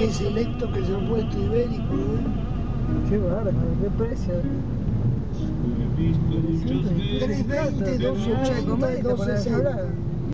qué selecto que se han puesto ibérico, ¿eh? Qué bárbaro, qué precio. 320, 280, 260.